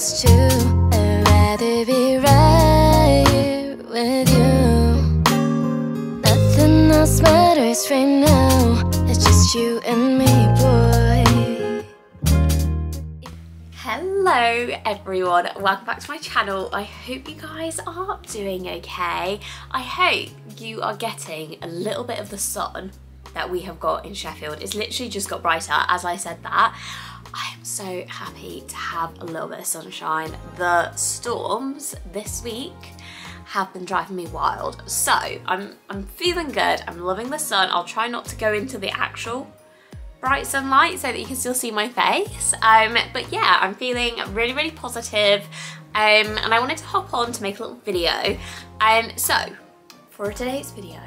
is true. I'd rather be right here with you. Nothing else matters right now. It's just you and me, boy. Hello everyone, welcome back to my channel. I hope you guys are doing okay. I hope you are getting a little bit of the sun that we have got in Sheffield. It's literally just got brighter as I said that. So happy to have a little bit of sunshine. The storms this week have been driving me wild. So I'm, I'm feeling good, I'm loving the sun. I'll try not to go into the actual bright sunlight so that you can still see my face. Um, but yeah, I'm feeling really, really positive, um, and I wanted to hop on to make a little video. Um, so for today's video,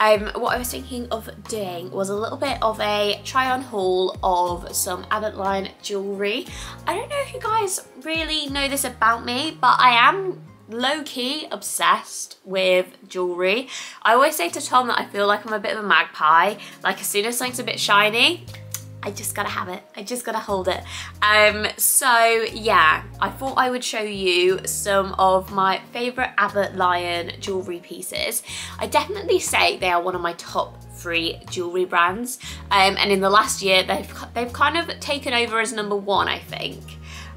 um, what I was thinking of doing was a little bit of a try on haul of some Abbott Lyon jewellery. I don't know if you guys really know this about me, but I am low-key obsessed with jewellery. I always say to Tom that I feel like I'm a bit of a magpie. Like as soon as something's a bit shiny, I just gotta have it. I just gotta hold it. Um, so yeah, I thought I would show you some of my favorite Abbott Lyon jewelry pieces. I definitely say they are one of my top three jewelry brands. Um, and in the last year, they've, they've kind of taken over as number one, I think.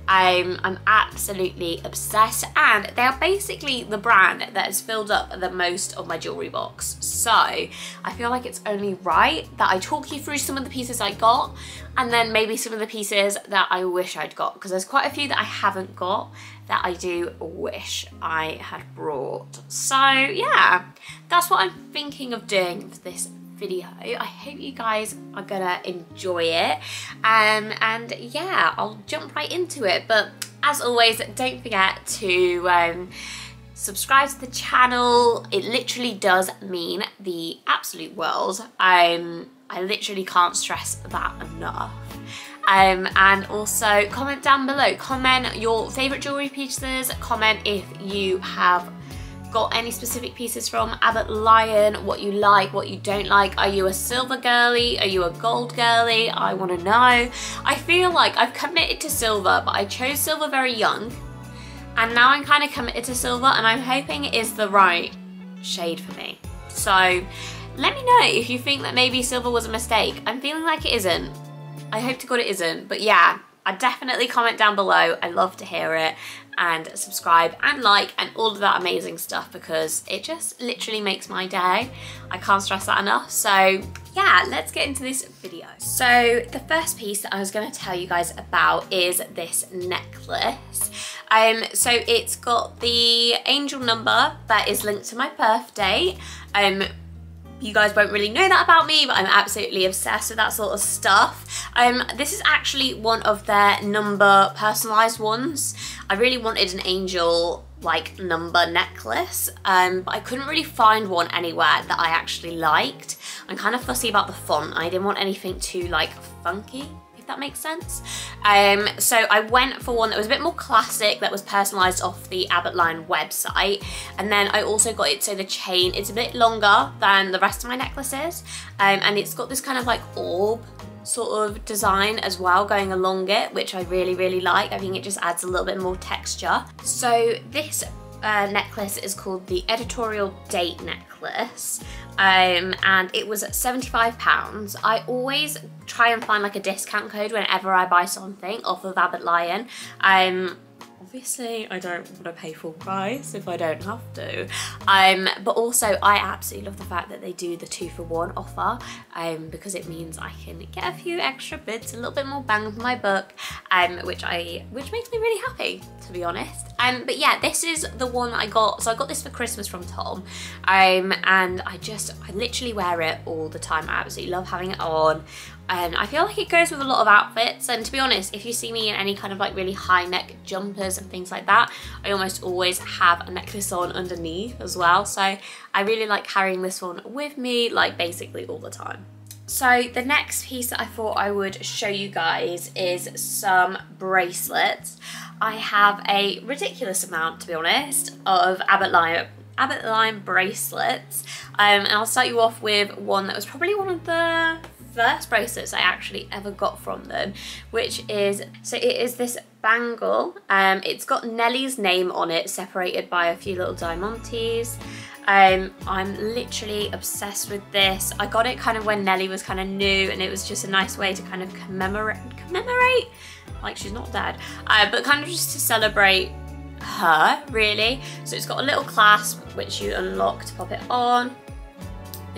I'm, I'm absolutely obsessed and they are basically the brand that has filled up the most of my jewellery box. So I feel like it's only right that I talk you through some of the pieces I got and then maybe some of the pieces that I wish I'd got because there's quite a few that I haven't got that I do wish I had brought. So yeah, that's what I'm thinking of doing for this video. I hope you guys are gonna enjoy it. Um, and yeah, I'll jump right into it. But as always, don't forget to um, subscribe to the channel. It literally does mean the absolute world. Um, I literally can't stress that enough. Um, and also comment down below. Comment your favourite jewellery pieces. Comment if you have got any specific pieces from Abbott Lyon, what you like, what you don't like. Are you a silver girly? Are you a gold girly? I want to know. I feel like I've committed to silver, but I chose silver very young. And now I'm kind of committed to silver and I'm hoping it is the right shade for me. So let me know if you think that maybe silver was a mistake. I'm feeling like it isn't. I hope to God it isn't. But yeah, I definitely comment down below. I love to hear it and subscribe and like and all of that amazing stuff because it just literally makes my day. I can't stress that enough. So yeah, let's get into this video. So the first piece that I was gonna tell you guys about is this necklace. Um, so it's got the angel number that is linked to my birthday. Um, you guys won't really know that about me, but I'm absolutely obsessed with that sort of stuff. Um, this is actually one of their number personalised ones. I really wanted an angel like number necklace, um, but I couldn't really find one anywhere that I actually liked. I'm kind of fussy about the font. I didn't want anything too like funky if that makes sense. Um, so I went for one that was a bit more classic, that was personalised off the Abbott Lyon website. And then I also got it so the chain is a bit longer than the rest of my necklaces. Um, and it's got this kind of like orb sort of design as well going along it, which I really, really like. I think it just adds a little bit more texture. So this uh, necklace is called the Editorial Date Necklace um, and it was 75 pounds. I always try and find like a discount code whenever I buy something off of Abbott Lyon. Um, obviously I don't want to pay full price if I don't have to. Um, but also I absolutely love the fact that they do the two for one offer um, because it means I can get a few extra bits, a little bit more bang for my buck, um, which I which makes me really happy to be honest. Um, but yeah, this is the one I got. So I got this for Christmas from Tom um, and I just, I literally wear it all the time. I absolutely love having it on and I feel like it goes with a lot of outfits and to be honest if you see me in any kind of like really high neck jumpers and things like that I almost always have a necklace on underneath as well so I really like carrying this one with me like basically all the time. So the next piece that I thought I would show you guys is some bracelets. I have a ridiculous amount to be honest of Abbott Lyon Abbott Lyon bracelets um, and I'll start you off with one that was probably one of the first bracelets I actually ever got from them, which is, so it is this bangle. Um, it's got Nellie's name on it, separated by a few little diamantes. Um, I'm literally obsessed with this. I got it kind of when Nellie was kind of new and it was just a nice way to kind of commemorate, commemorate? Like she's not dead, uh, but kind of just to celebrate her really. So it's got a little clasp which you unlock to pop it on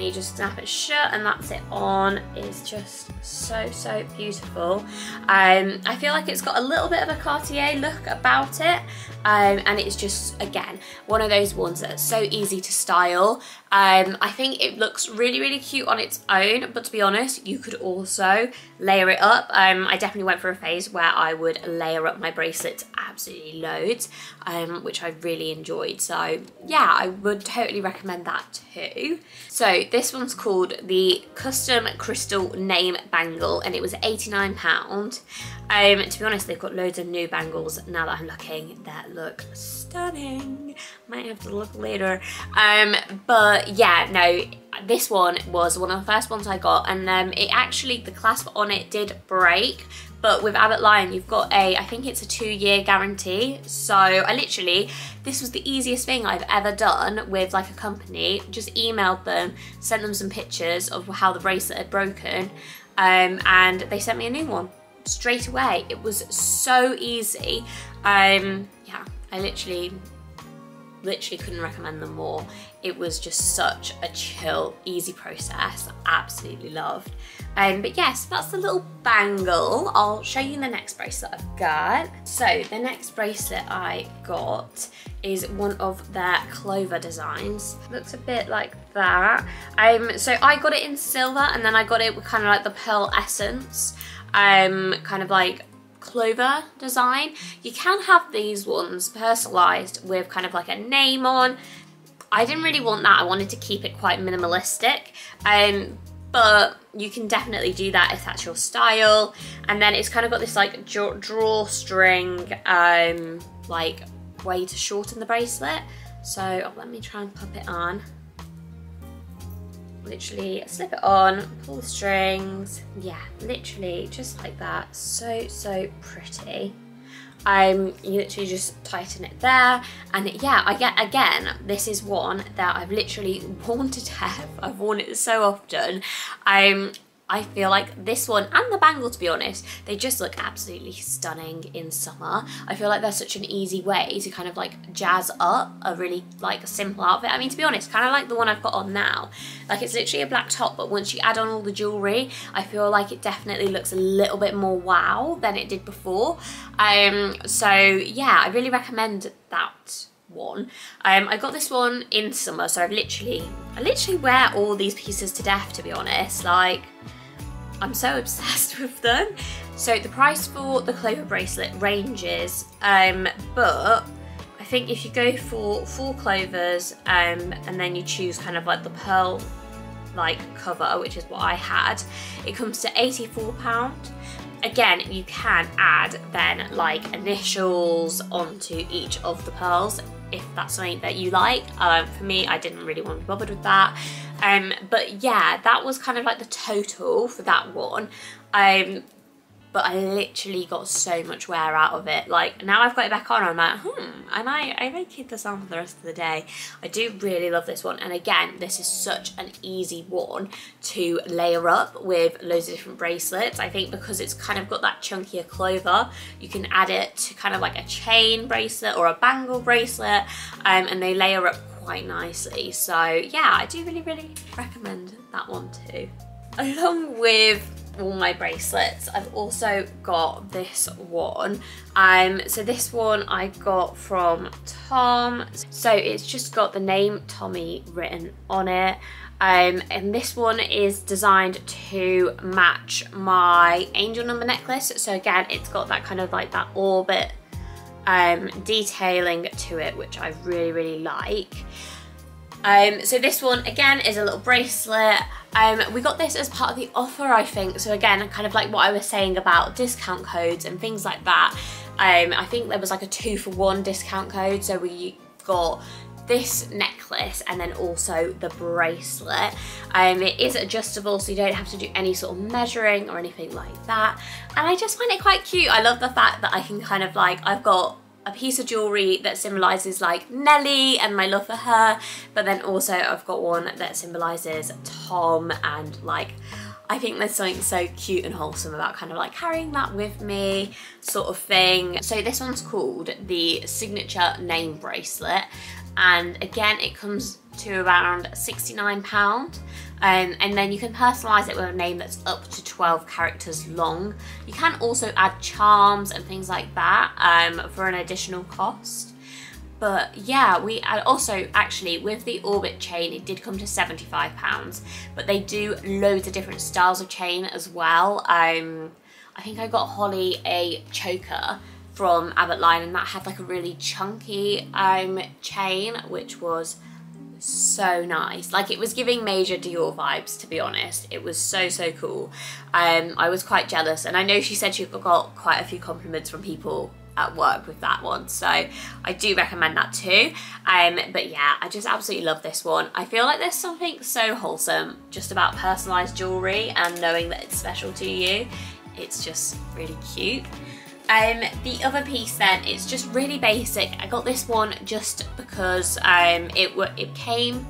you just snap it shut and that's it on. Is just so so beautiful. Um, I feel like it's got a little bit of a Cartier look about it um, and it's just again one of those ones that's so easy to style. Um, I think it looks really really cute on its own but to be honest you could also layer it up. Um, I definitely went for a phase where I would layer up my bracelets absolutely loads um, which I really enjoyed. So yeah I would totally recommend that too. So this one's called the Custom Crystal Name Bangle and it was £89. Um, to be honest, they've got loads of new bangles now that I'm looking look stunning. Might have to look later. Um, but yeah, no, this one was one of the first ones I got and um, it actually, the clasp on it did break but with Abbott Lyon, you've got a, I think it's a two year guarantee. So I literally, this was the easiest thing I've ever done with like a company. Just emailed them, sent them some pictures of how the bracelet had broken, um, and they sent me a new one straight away. It was so easy. Um, I literally literally couldn't recommend them more. It was just such a chill, easy process. Absolutely loved. Um, but yes, that's the little bangle. I'll show you the next bracelet I've got. So the next bracelet I got is one of their clover designs. Looks a bit like that. Um, so I got it in silver and then I got it with kind of like the pearl essence. Um, kind of like clover design. You can have these ones personalised with kind of like a name on. I didn't really want that. I wanted to keep it quite minimalistic. Um, but you can definitely do that if that's your style. And then it's kind of got this like draw drawstring um, like way to shorten the bracelet. So oh, let me try and pop it on literally slip it on, pull the strings. Yeah, literally just like that. So, so pretty. Um, you literally just tighten it there. And yeah, I get, again, this is one that I've literally worn to death. I've worn it so often. Um, I feel like this one and the bangle to be honest they just look absolutely stunning in summer I feel like they're such an easy way to kind of like jazz up a really like a simple outfit I mean to be honest kind of like the one I've got on now like it's literally a black top but once you add on all the jewelry I feel like it definitely looks a little bit more wow than it did before um so yeah I really recommend that one. Um, I got this one in summer, so I've literally, I literally wear all these pieces to death, to be honest. Like, I'm so obsessed with them. So the price for the clover bracelet ranges, um, but I think if you go for four clovers um, and then you choose kind of like the pearl like cover, which is what I had, it comes to £84. Again, you can add then like initials onto each of the pearls if that's something that you like. Um, for me, I didn't really want to be bothered with that. Um, but yeah, that was kind of like the total for that one. Um, but I literally got so much wear out of it. Like now I've got it back on, I'm like, hmm, I might, I might keep this on for the rest of the day. I do really love this one. And again, this is such an easy one to layer up with loads of different bracelets. I think because it's kind of got that chunkier clover, you can add it to kind of like a chain bracelet or a bangle bracelet um, and they layer up quite nicely. So yeah, I do really, really recommend that one too. Along with all my bracelets. I've also got this one. Um, so this one I got from Tom. So it's just got the name Tommy written on it. Um, and this one is designed to match my angel number necklace. So again, it's got that kind of like that orbit um, detailing to it, which I really, really like. Um, so this one, again, is a little bracelet. Um, we got this as part of the offer, I think. So again, kind of like what I was saying about discount codes and things like that. Um, I think there was like a two for one discount code. So we got this necklace and then also the bracelet. Um, it is adjustable so you don't have to do any sort of measuring or anything like that. And I just find it quite cute. I love the fact that I can kind of like, I've got a piece of jewellery that symbolises like Nelly and my love for her but then also I've got one that symbolises Tom and like I think there's something so cute and wholesome about kind of like carrying that with me sort of thing. So this one's called the signature name bracelet and again it comes to around 69 pound. Um, and then you can personalize it with a name that's up to 12 characters long. You can also add charms and things like that um, for an additional cost. But yeah we also actually with the orbit chain it did come to 75 pounds. But they do loads of different styles of chain as well. Um, I think I got Holly a choker from Abbott Lyon and that had like a really chunky um, chain which was so nice. Like it was giving major Dior vibes to be honest. It was so so cool. Um, I was quite jealous and I know she said she got quite a few compliments from people at work with that one so I do recommend that too. Um, but yeah I just absolutely love this one. I feel like there's something so wholesome just about personalized jewelry and knowing that it's special to you. It's just really cute um, the other piece then, it's just really basic. I got this one just because um, it, it came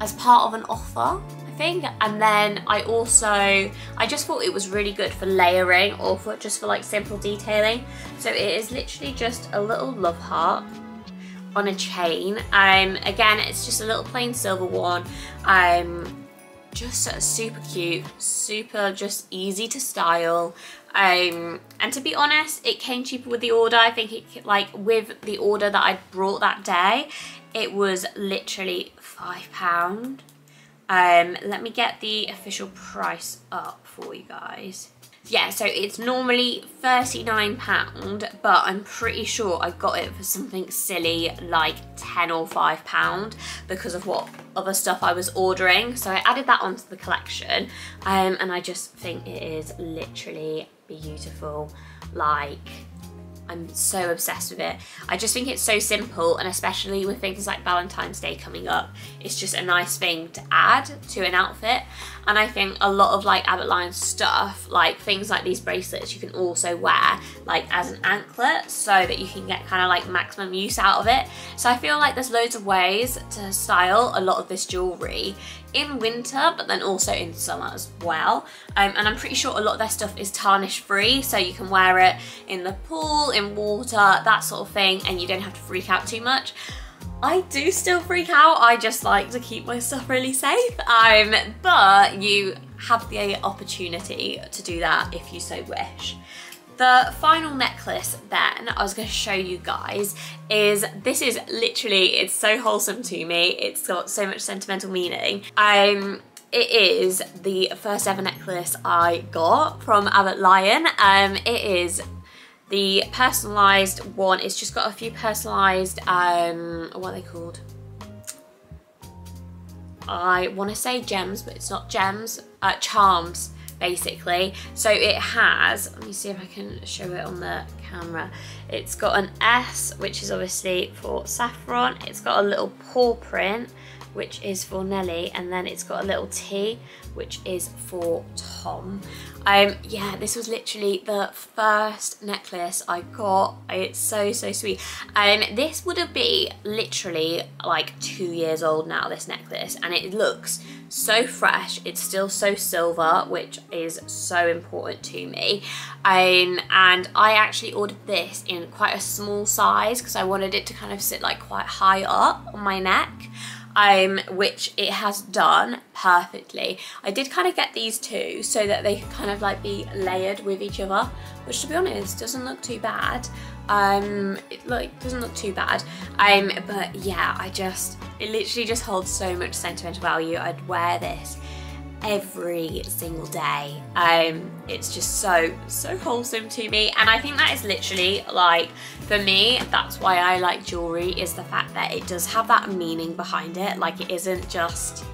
as part of an offer, I think. And then I also, I just thought it was really good for layering or for just for like simple detailing. So it is literally just a little love heart on a chain. Um, again, it's just a little plain silver one. Um, just super cute, super just easy to style. Um, and to be honest, it came cheaper with the order. I think it like with the order that I brought that day, it was literally five pound. Um, let me get the official price up for you guys yeah, so it's normally £39, but I'm pretty sure I got it for something silly like 10 or £5 because of what other stuff I was ordering. So I added that onto the collection um, and I just think it is literally beautiful. Like, I'm so obsessed with it. I just think it's so simple and especially with things like Valentine's Day coming up, it's just a nice thing to add to an outfit. And I think a lot of like Abbott Lyon stuff, like things like these bracelets, you can also wear like as an anklet so that you can get kind of like maximum use out of it. So I feel like there's loads of ways to style a lot of this jewelry in winter, but then also in summer as well. Um, and I'm pretty sure a lot of their stuff is tarnish free, so you can wear it in the pool, in water, that sort of thing, and you don't have to freak out too much. I do still freak out, I just like to keep my stuff really safe, um, but you have the opportunity to do that if you so wish. The final necklace then I was going to show you guys is, this is literally, it's so wholesome to me. It's got so much sentimental meaning. Um, it is the first ever necklace I got from Abbott Lyon. Um, it is the personalised one. It's just got a few personalised, um, what are they called? I want to say gems, but it's not gems, uh, charms basically. So it has, let me see if I can show it on the camera. It's got an S, which is obviously for saffron. It's got a little paw print, which is for Nelly, and then it's got a little T, which is for Tom. Um, yeah, this was literally the first necklace I got. It's so, so sweet. Um, this would have been literally like two years old now, this necklace, and it looks so fresh. It's still so silver, which is so important to me. Um, and I actually ordered this in quite a small size because I wanted it to kind of sit like quite high up on my neck um, which it has done perfectly. I did kind of get these two so that they could kind of like be layered with each other, which to be honest doesn't look too bad. Um, it like doesn't look too bad. Um, but yeah, I just, it literally just holds so much sentimental value. I'd wear this every single day. Um, it's just so, so wholesome to me. And I think that is literally like, for me, that's why I like jewelry is the fact that it does have that meaning behind it. Like it isn't just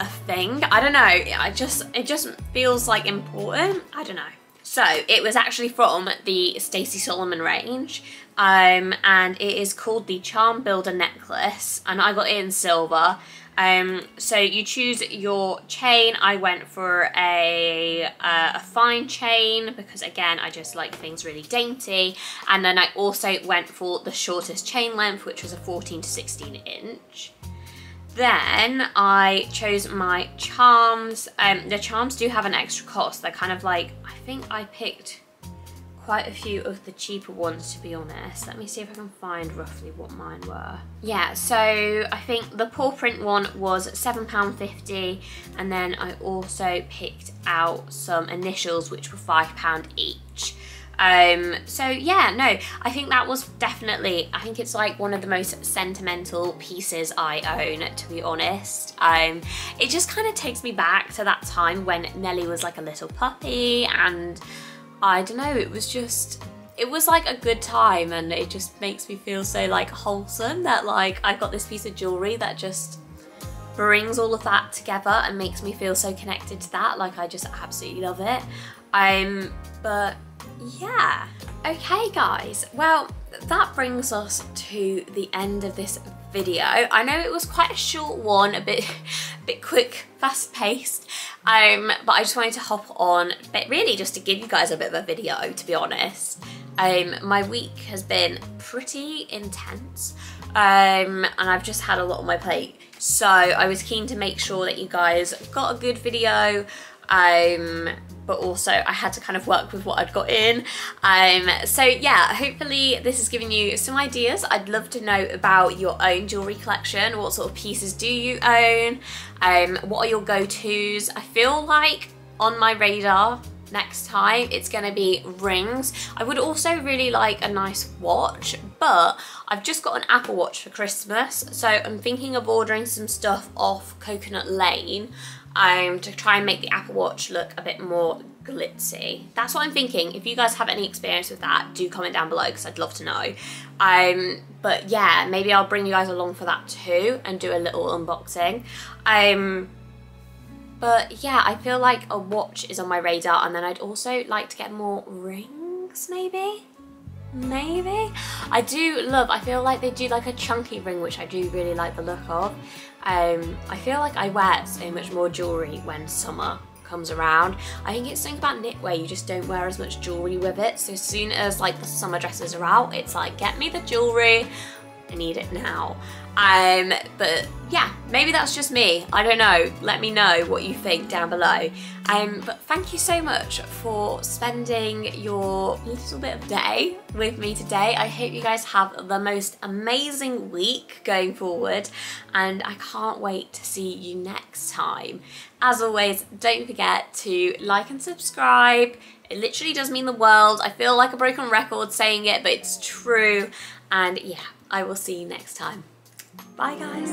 a thing. I don't know. I just, it just feels like important. I don't know. So it was actually from the Stacey Solomon range. um, and it is called the Charm Builder Necklace, and I got it in silver. Um, so you choose your chain. I went for a, uh, a fine chain because again, I just like things really dainty. And then I also went for the shortest chain length, which was a 14 to 16 inch. Then I chose my charms. Um, the charms do have an extra cost. They're kind of like, I think I picked quite a few of the cheaper ones to be honest. Let me see if I can find roughly what mine were. Yeah, so I think the paw print one was £7.50 and then I also picked out some initials which were £5 each. Um, so yeah, no, I think that was definitely, I think it's like one of the most sentimental pieces I own, to be honest. Um, it just kind of takes me back to that time when Nelly was like a little puppy and I don't know, it was just, it was like a good time and it just makes me feel so like wholesome that like I've got this piece of jewellery that just brings all of that together and makes me feel so connected to that. Like I just absolutely love it. Um, but yeah. Okay guys, well that brings us to the end of this video. I know it was quite a short one, a bit, a bit quick, fast paced, um, but I just wanted to hop on, but really just to give you guys a bit of a video to be honest. Um, my week has been pretty intense um, and I've just had a lot on my plate. So I was keen to make sure that you guys got a good video um, but also I had to kind of work with what I'd got in. Um, so yeah, hopefully this has given you some ideas. I'd love to know about your own jewellery collection. What sort of pieces do you own? Um, what are your go-tos? I feel like on my radar next time it's gonna be rings I would also really like a nice watch but I've just got an Apple watch for Christmas so I'm thinking of ordering some stuff off Coconut Lane um, to try and make the Apple Watch look a bit more glitzy. That's what I'm thinking. If you guys have any experience with that, do comment down below because I'd love to know. Um, but yeah, maybe I'll bring you guys along for that too and do a little unboxing. Um, but yeah, I feel like a watch is on my radar and then I'd also like to get more rings maybe? Maybe? I do love, I feel like they do like a chunky ring which I do really like the look of. Um, I feel like I wear so much more jewellery when summer comes around. I think it's something about knitwear, you just don't wear as much jewellery with it. So as soon as like the summer dresses are out, it's like, get me the jewellery, I need it now. Um, but yeah, maybe that's just me. I don't know. Let me know what you think down below. Um, but thank you so much for spending your little bit of day with me today. I hope you guys have the most amazing week going forward and I can't wait to see you next time. As always, don't forget to like and subscribe. It literally does mean the world. I feel like a broken record saying it, but it's true. And yeah, I will see you next time. Bye, guys.